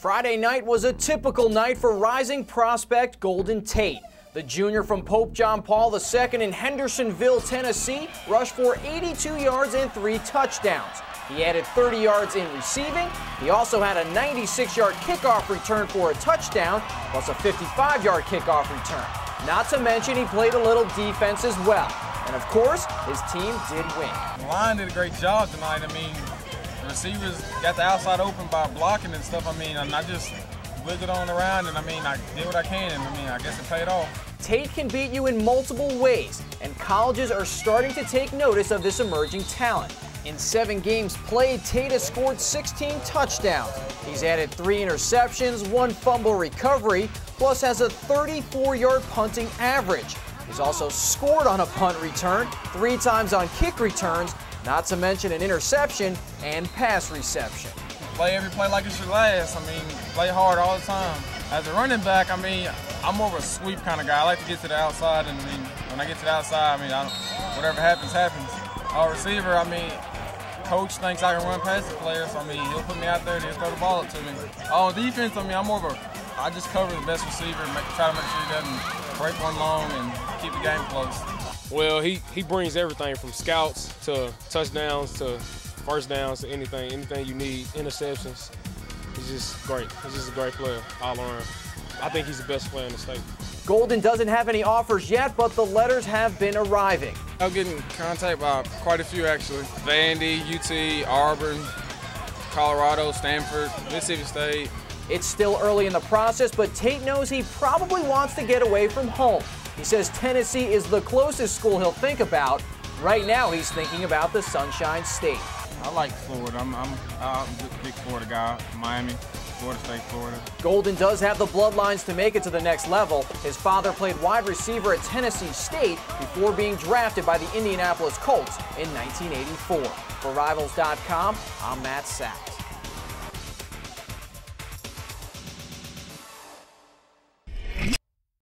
Friday night was a typical night for rising prospect Golden Tate. The junior from Pope John Paul II in Hendersonville, Tennessee, rushed for 82 yards and three touchdowns. He added 30 yards in receiving. He also had a 96-yard kickoff return for a touchdown, plus a 55-yard kickoff return. Not to mention he played a little defense as well. And of course, his team did win. The line did a great job tonight. I mean, receivers got the outside open by blocking and stuff. I mean, I just wiggled on around, and I mean, I did what I can, and I mean, I guess it paid off. Tate can beat you in multiple ways, and colleges are starting to take notice of this emerging talent. In seven games played, Tate has scored 16 touchdowns. He's added three interceptions, one fumble recovery, plus has a 34-yard punting average. He's also scored on a punt return, three times on kick returns, not to mention an interception and pass reception. Play every play like it's your last. I mean, play hard all the time. As a running back, I mean, I'm more of a sweep kind of guy. I like to get to the outside, and I mean, when I get to the outside, I mean, I whatever happens, happens. Our receiver, I mean, coach thinks I can run past the player, so I mean, he'll put me out there and he'll throw the ball up to me. On defense, I mean, I'm more of a, I just cover the best receiver make, try to make sure he doesn't break one long and keep the game close. Well, he, he brings everything from scouts to touchdowns to first downs to anything, anything you need, interceptions. He's just great. He's just a great player all around. I think he's the best player in the state. Golden doesn't have any offers yet, but the letters have been arriving. I'm getting contact by quite a few actually. Vandy, UT, Auburn, Colorado, Stanford, Mississippi State. It's still early in the process, but Tate knows he probably wants to get away from home. He says Tennessee is the closest school he'll think about. Right now, he's thinking about the Sunshine State. I like Florida. I'm, I'm, I'm a big Florida guy. Miami, Florida State, Florida. Golden does have the bloodlines to make it to the next level. His father played wide receiver at Tennessee State before being drafted by the Indianapolis Colts in 1984. For Rivals.com, I'm Matt Sachs.